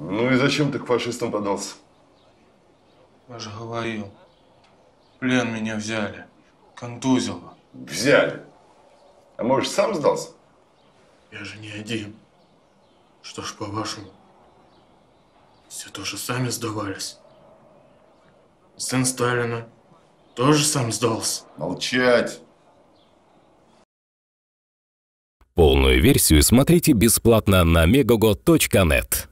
Ну и зачем ты к фашистам подался? Я же говорил. Плен меня взяли. Контузило. Взяли. А может, сам сдался? Я же не один. Что ж, по-вашему, все тоже сами сдавались? Сын Сталина тоже сам сдался? Молчать. Полную версию смотрите бесплатно на megogo.net.